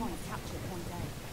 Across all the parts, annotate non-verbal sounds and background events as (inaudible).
want to capture it one day.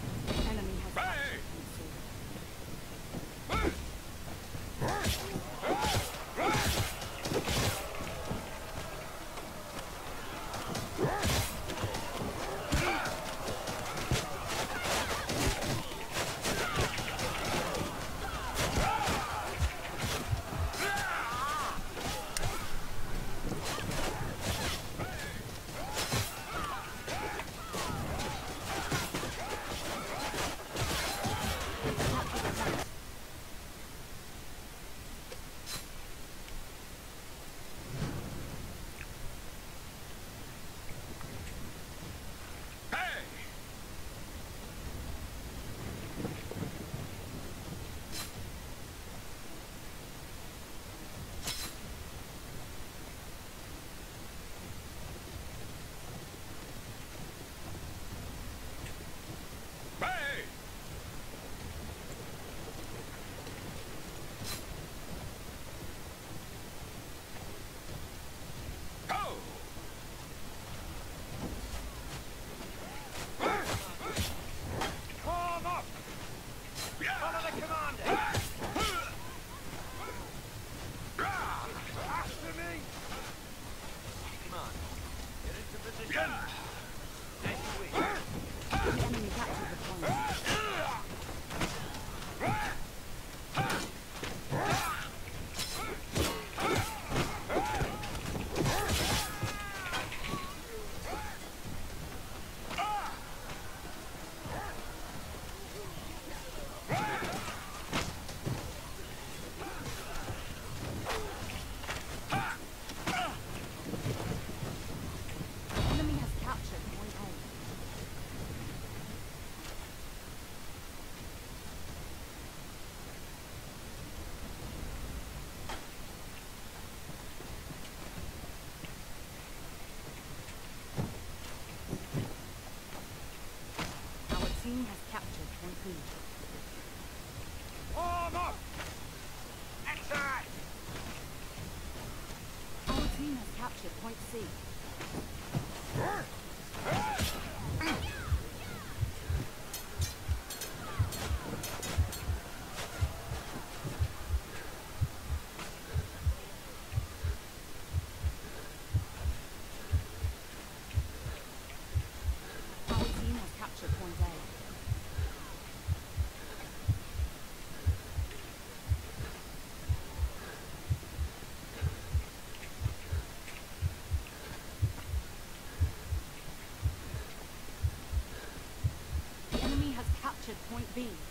to Point C. be.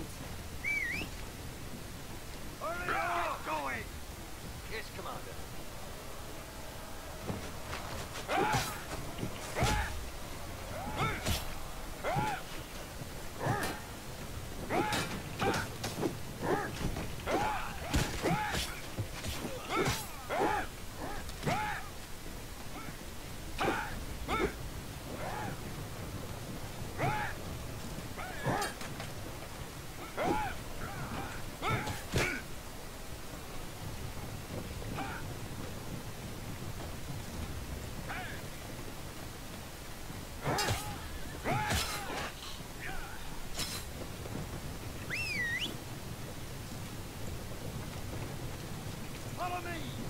ground. Hurry up! Get going! Yes, Commander. Follow me!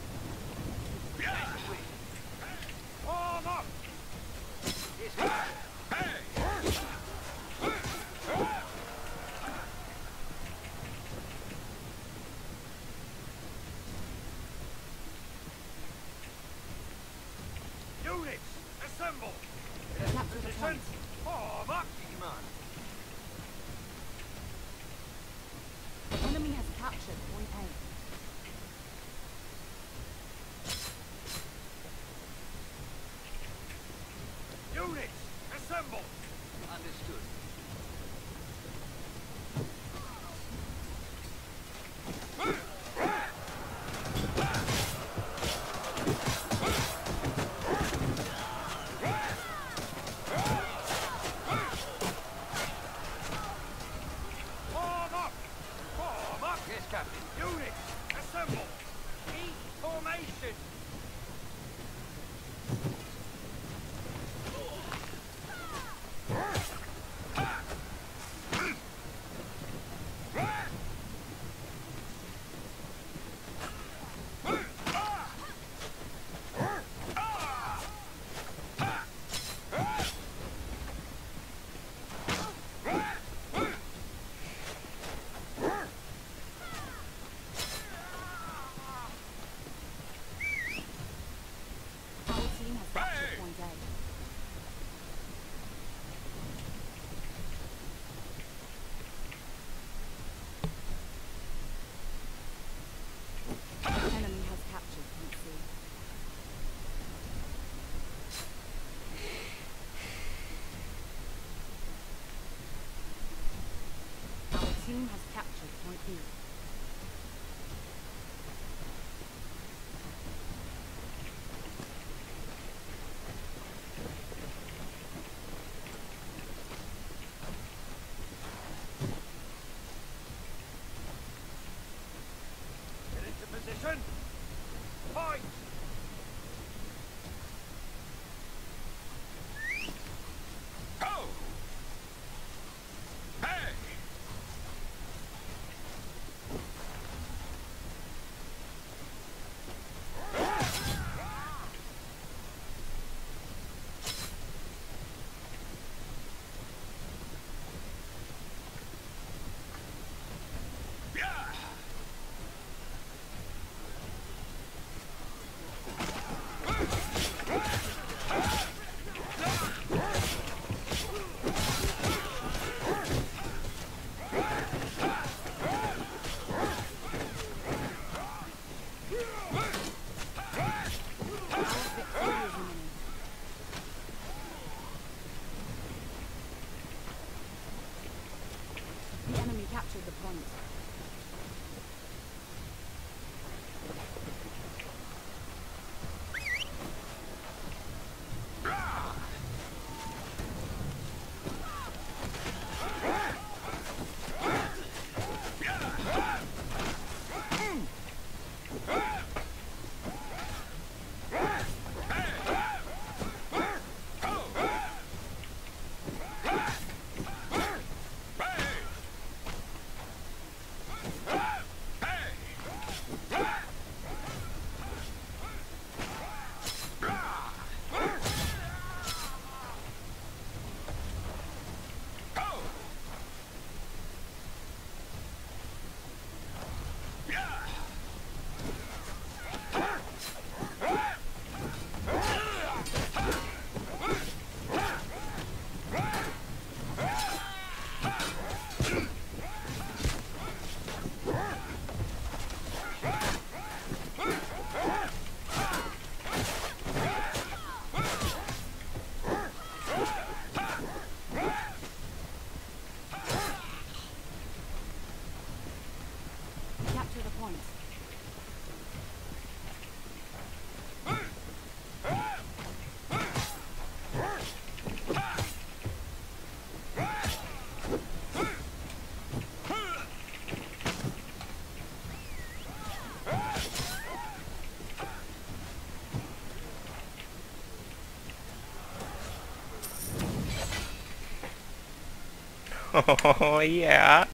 (laughs) Oh yeah.